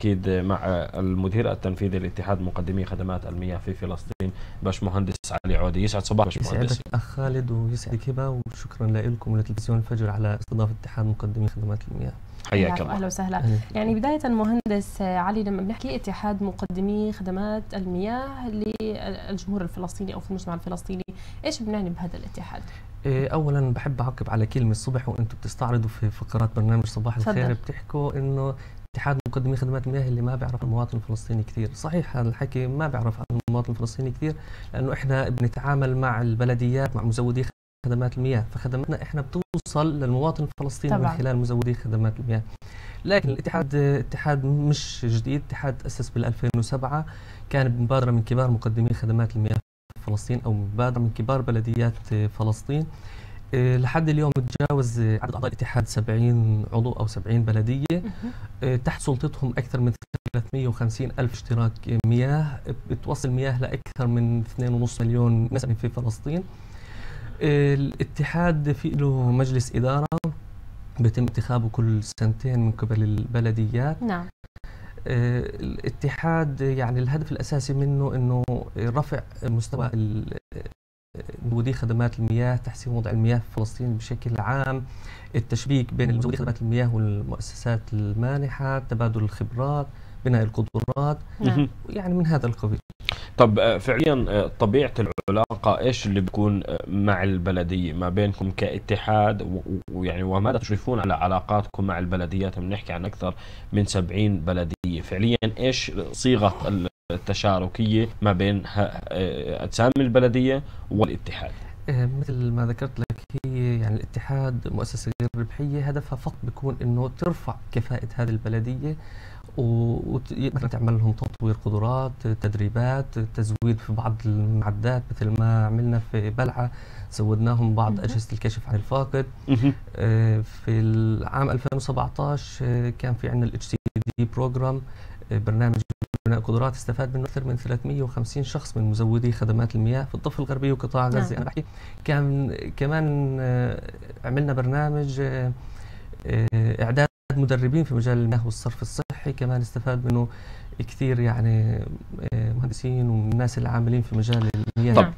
أكيد مع المدير التنفيذي لاتحاد مقدمي خدمات المياه في فلسطين باشمهندس علي عودي. يسعد صباح باشمهندس يسعدك أخ خالد ويسعدك هبه وشكرا لكم ولتلفزيون الفجر على استضافة اتحاد مقدمي خدمات المياه. حياك الله. أهلا وسهلا. يعني بداية مهندس علي لما بنحكي اتحاد مقدمي خدمات المياه للجمهور الفلسطيني أو في المجتمع الفلسطيني إيش بنعني بهذا الاتحاد؟ إيه، اولا بحب أعقب على كلمة الصبح وأنتم بتستعرضوا في فقرات برنامج صباح الخير بتحكوا إنه اتحاد مقدمي خدمات المياه اللي ما بيعرف المواطن الفلسطيني كثير. صحيح هذا الحكي ما بيعرف عن المواطن الفلسطيني كثير لأنه إحنا بنتعامل مع البلديات مع مزودي خدمات المياه. فخدماتنا إحنا بتوصل للمواطن الفلسطيني طبعا. من خلال مزودي خدمات المياه. لكن الاتحاد اتحاد مش جديد. اتحاد تاسس بال 2007 كان بمبادره من كبار مقدمي خدمات المياه في فلسطين أو مبادرة من كبار بلديات فلسطين. لحد اليوم تجاوز عدد أعضاء الاتحاد 70 عضو أو 70 بلدية. إيه، تحت سلطتهم أكثر من 350 ألف اشتراك مياه. بتوصل مياه لأكثر من 2.5 مليون نسمة في فلسطين. إيه، الاتحاد في له مجلس إدارة بيتم انتخابه كل سنتين من قبل البلديات. نعم. الاتحاد يعني الهدف الأساسي منه إنه رفع مستوى مزودي خدمات المياه تحسين وضع المياه في فلسطين بشكل عام التشبيك بين مزودي خدمات المياه والمؤسسات المانحة تبادل الخبرات بناء القدرات نعم. يعني من هذا القبيل. طب آه، فعليا آه، طبيعة العلاقة إيش اللي بيكون آه، مع البلدية؟ ما بينكم كاتحاد؟ ويعني وماذا تشرفون على علاقاتكم مع البلديات؟ بنحكي عن أكثر من 70 بلدية. فعليا إيش صيغة التشاركية ما بين أجسام البلدية والاتحاد. إيه، مثل ما ذكرت لك هي يعني الاتحاد مؤسسة غير ربحية هدفها فقط بيكون إنه ترفع كفاءة هذه البلدية ومثلا تعمل لهم تطوير قدرات تدريبات تزويد في بعض المعدات مثل ما عملنا في بلعة زودناهم بعض أجهزة الكشف عن الفاقد. إيه، في العام 2017 إيه، كان في عندنا ال HCD program برنامج بناء قدرات استفاد منه أكثر من 350 شخص من مزودي خدمات المياه في الضفه الغربيه وقطاع غزه نعم. أنا بحكي كان كمان آه، عملنا برنامج آه، آه، إعداد مدربين في مجال المياه والصرف الصحي. كمان استفاد منه كثير يعني مهندسين والناس العاملين في مجال المياه. طب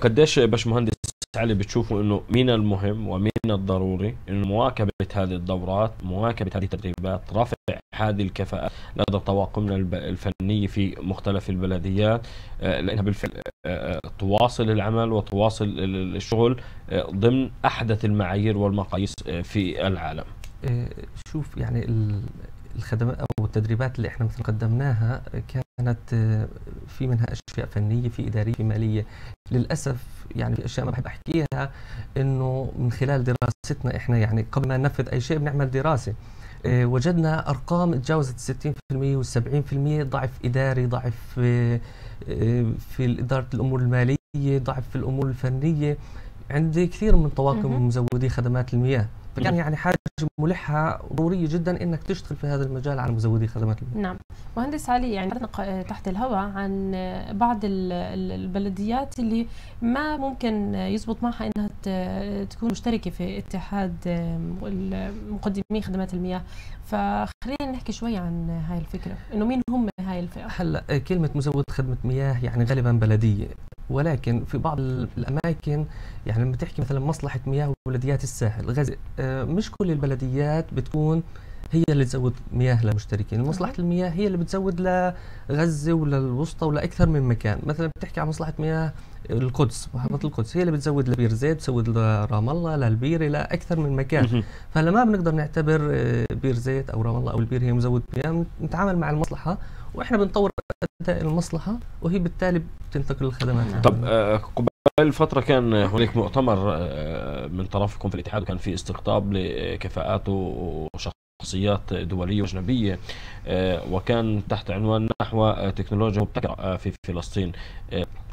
قديش باشمهندس علي بتشوفوا إنه من المهم ومن الضروري إنه مواكبة هذه الدورات مواكبة هذه التدريبات رفع هذه الكفاءات لدى طواقمنا الفنيه في مختلف البلديات آه، لأنها بالفعل آه، آه، تواصل العمل وتواصل الشغل ضمن أحدث المعايير والمقاييس في العالم. شوف يعني الخدمات أو التدريبات اللي إحنا مثلا قدمناها كانت في منها أشياء فنية في إدارية في مالية. للأسف يعني في أشياء ما بحب أحكيها إنه من خلال دراستنا إحنا يعني قبل ما ننفذ أي شيء بنعمل دراسة. آه وجدنا أرقام تجاوزت 60% وال70% ضعف إداري ضعف آه في إدارة الأمور المالية ضعف في الأمور الفنية. عند كثير من طواقم مزودي خدمات المياه. فكان يعني حاجة ملحة ضرورية جدا إنك تشتغل في هذا المجال على مزودي خدمات المياه. نعم. مهندس علي يعني تحت الهواء عن بعض البلديات اللي ما ممكن يزبط معها إنها تكون مشتركة في اتحاد مقدمي خدمات المياه. فخلينا نحكي شوي عن هاي الفكرة إنه مين هم هاي الفئة؟ هلأ كلمة مزود خدمة مياه يعني غالبا بلدية. ولكن في بعض الأماكن يعني لما تحكي مثلا مصلحة مياه وبلديات الساحل غزه آه، مش كل البلديات بتكون هي اللي تزود مياه للمشتركين. مصلحة المياه هي اللي بتزود لغزة وللوسطى ولاكثر من مكان. مثلا بتحكي عن مصلحة مياه القدس محافظة القدس هي اللي بتزود لبير زيت بتزود لرام الله للبيرة لأكثر من مكان. فهلا ما بنقدر نعتبر آه، بير زيت أو رام الله أو البير هي مزود مياه نتعامل مع المصلحة وإحنا بنطور اداء المصلحة وهي بالتالي بتنتقل الخدمات طب آه، قبل فترة كان هناك مؤتمر آه، من طرفكم في الاتحاد وكان في استقطاب لكفاءات وشخصيات دولية وأجنبية آه، وكان تحت عنوان نحو تكنولوجيا مبتكرة في فلسطين.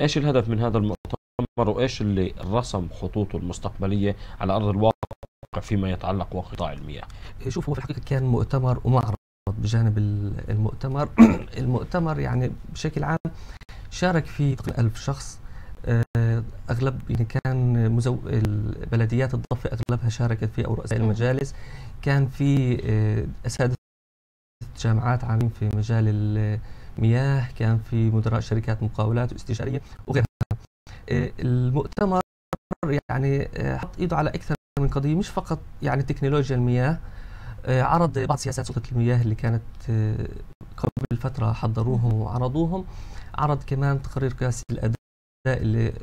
إيش الهدف من هذا المؤتمر؟ وإيش اللي رسم خطوطه المستقبلية على أرض الواقع فيما يتعلق بقطاع المياه؟ شوف هو في الحقيقة كان مؤتمر ومعرض. بجانب المؤتمر. المؤتمر يعني بشكل عام شارك فيه تقريبا ألف شخص. آه، أغلب يعني كان مزو... البلديات الضفة أغلبها شاركت فيه أو رؤساء المجالس. كان في آه، أساتذة جامعات عاملين في مجال المياه. كان في مدراء شركات مقاولات واستشارية وغيرها. آه، المؤتمر يعني حط إيده على أكثر من قضية مش فقط يعني تكنولوجيا المياه. عرض بعض سياسات سلطة المياه اللي كانت قبل فترة حضروهم وعرضوهم. عرض كمان تقرير قياسي الأداء اللي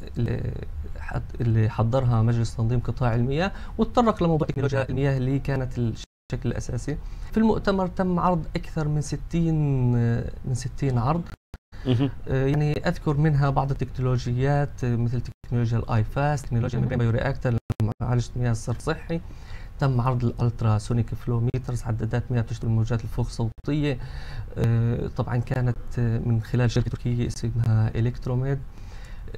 اللي حضرها مجلس تنظيم قطاع المياه وتطرق لموضوع تكنولوجيا المياه اللي كانت الشكل الأساسي. في المؤتمر تم عرض أكثر من 60 من 60 عرض. آه، يعني أذكر منها بعض التكنولوجيات آه، مثل تكنولوجيا ال IFAS تكنولوجيا bioreactor لمعالجه مياه الصرف الصحي تم عرض ال ultrasonic flow meters عدادات مياه بتشتغل الموجات الفوق صوتية. آه، طبعا كانت من خلال شركة تركية اسمها Elektromed.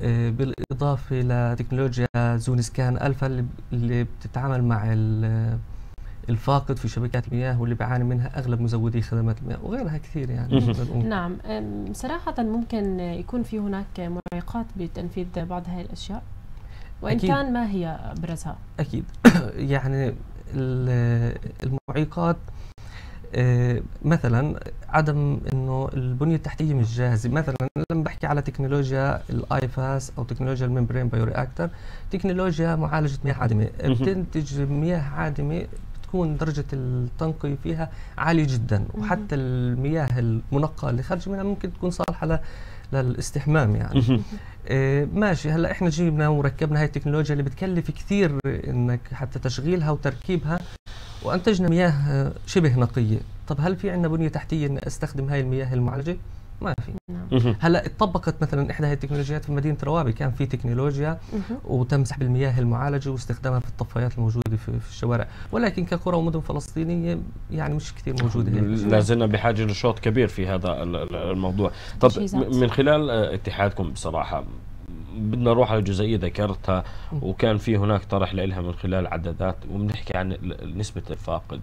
بالإضافة لتكنولوجيا Zone Scan Alpha اللي بتتعامل مع الفاقد في شبكات المياه واللي بيعاني منها أغلب مزودي خدمات المياه وغيرها كثير يعني. نعم. صراحة ممكن يكون في هناك معيقات بتنفيذ بعض هذه الأشياء؟ وإن أكيد. كان ما هي أبرزها؟ أكيد. يعني المعيقات آه، مثلا عدم إنه البنية التحتية مش جاهزة. مثلا لما بحكي على تكنولوجيا ال IFAS أو تكنولوجيا ال membrane bioreactor تكنولوجيا معالجة مياه عادمة. بتنتج مياه عادمة تكون درجة التنقي فيها عالية جدا. وحتى المياه المنقى اللي خارج منها ممكن تكون صالحة للاستحمام يعني. إيه ماشي. هلا إحنا جبنا وركبنا هاي التكنولوجيا اللي بتكلف كثير إنك حتى تشغيلها وتركيبها وأنتجنا مياه شبه نقية. طب هل في عندنا بنية تحتية إني أستخدم هاي المياه المعالجة؟ ما في. نعم. هلا اتطبقت مثلا إحدى هذه التكنولوجيات في مدينة روابي كان في تكنولوجيا وتم سحب المياه المعالجة واستخدامها في الطفايات الموجودة في, في الشوارع. ولكن كقرى ومدن فلسطينية يعني مش كثير موجودة هيك. لا زلنا بحاجة لشوط كبير في هذا الموضوع. طب من خلال اتحادكم بصراحة بدنا نروح على جزئيه ذكرتها وكان في هناك طرح لها من خلال عدادات وبنحكي عن نسبة الفاقد.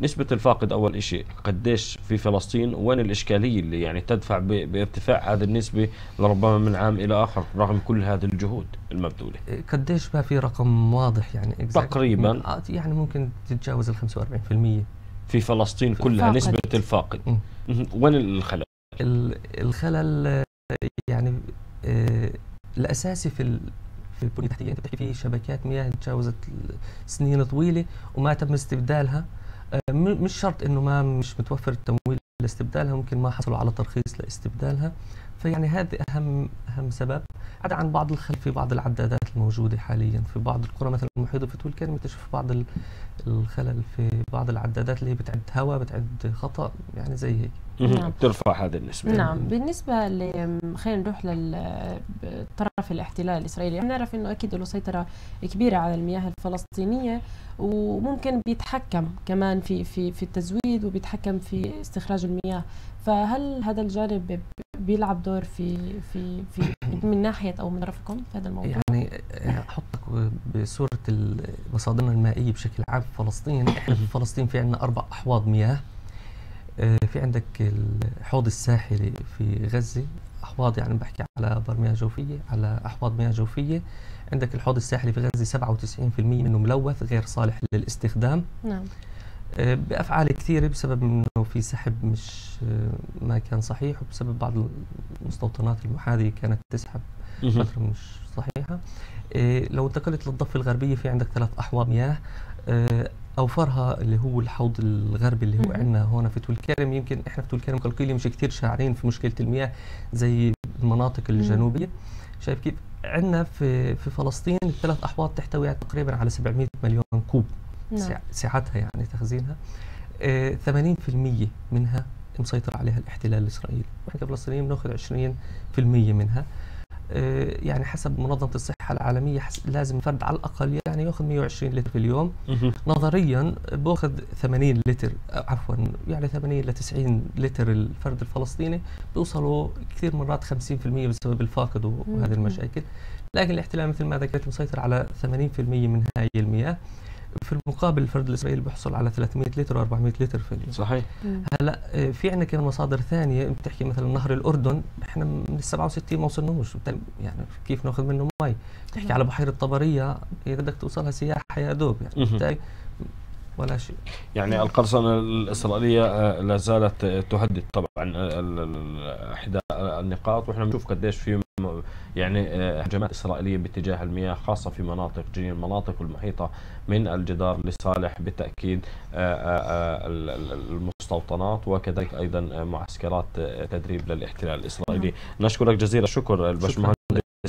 نسبة الفاقد أول شيء قديش في فلسطين وين الإشكالية اللي يعني تدفع بارتفاع هذه النسبة لربما من عام إلى آخر رغم كل هذه الجهود المبذولة؟ قديش ما في رقم واضح يعني تقريبا. آه، يعني ممكن تتجاوز ال 45% في فلسطين كلها فاقد. نسبة الفاقد. وين الخلل؟ الخلل يعني آه، الأساسي في في البنية التحتية. أنت بتحكي في شبكات مياه تجاوزت سنين طويلة وما تم استبدالها. آه، مش شرط إنه ما مش متوفر التمويل لاستبدالها ممكن ما حصلوا على ترخيص لاستبدالها. فيعني هذا اهم أهم سبب. عدا عن بعض الخلل في بعض العدادات الموجودة حاليا في بعض القرى. مثلا المحيطة في طول كرم تشوف بعض الخلل في بعض بعض اللي هي بتعد هواء بتعد خطأ يعني زي هيك. نعم. ترفع هذه النسبة. نعم. بالنسبة خلينا نروح للطرف الاحتلال الإسرائيلي. نعرف إنه أكيد له سيطرة كبيرة على المياه الفلسطينية وممكن بيتحكم كمان في في في التزويد وبيتحكم في استخراج المياه. فهل هذا الجانب بيلعب دور في في في من ناحية أو من طرفكم في هذا الموضوع؟ يعني أحطك بصورة مصادرنا المائية بشكل عام في فلسطين. إحنا في فلسطين في عندنا أربع أحواض مياه. آه، في عندك الحوض الساحلي في غزة. أحواض يعني بحكي على أبار مياه جوفية على أحواض مياه جوفية. عندك الحوض الساحلي في غزة 97% منه ملوث غير صالح للاستخدام. نعم. آه، بأفعال كثيرة بسبب إنه في سحب مش آه، ما كان صحيح وبسبب بعض المستوطنات المحاذية كانت تسحب فترة مش صحيحة. آه، لو انتقلت للضفة الغربية في عندك ثلاث احواض مياه أوفرها اللي هو الحوض الغربي اللي هو عندنا هون في طول كرم يمكن إحنا في طول كرم قلقيلي مش كثير شاعرين في مشكلة المياه زي المناطق الجنوبية. شايف كيف؟ عندنا في في فلسطين الثلاث أحواض تحتوي تقريبا على 700 مليون كوب. نعم. سعتها يعني تخزينها. 80% آه، منها مسيطر عليها الاحتلال الإسرائيلي. وإحنا كفلسطينيين بناخذ 20% منها. آه، يعني حسب منظمة الصحة العالمية لازم الفرد على الأقل يعني يأخذ 120 لتر في اليوم. نظريا بأخذ 80 لتر عفوا يعني 80 ل 90 لتر الفرد الفلسطيني. بيوصلوا كثير مرات 50% بسبب الفاقد وهذه المشاكل. لكن الاحتلال مثل ما ذكرت مسيطر على 80% من هاي المياه. في المقابل الفرد الإسرائيلي بيحصل على 300 لتر و400 لتر في اليوم. صحيح. هلأ آه، في عندنا كمان مصادر ثانية بتحكي مثلا نهر الأردن إحنا من ال 67 ما وصلناش يعني كيف ناخذ منه مي؟ بتحكي على بحيرة طبرية اذا بدك توصلها سياحة يا دوب يعني. ولا شيء. يعني القرصنة الإسرائيلية آه، لا زالت تهدد طبعا إحدى النقاط. وإحنا بنشوف قديش في يعني آه، هجمات إسرائيلية باتجاه المياه خاصة في مناطق جنين المناطق المحيطة من الجدار لصالح بالتأكيد آه، المستوطنات وكذلك أيضا معسكرات تدريب للاحتلال الإسرائيلي. نعم. نشكرك جزيل الشكر الباشمهندس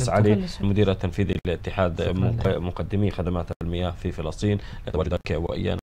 علي المدير التنفيذي لاتحاد مقدمي خدمات المياه في فلسطين. لتواجدك وإيانا.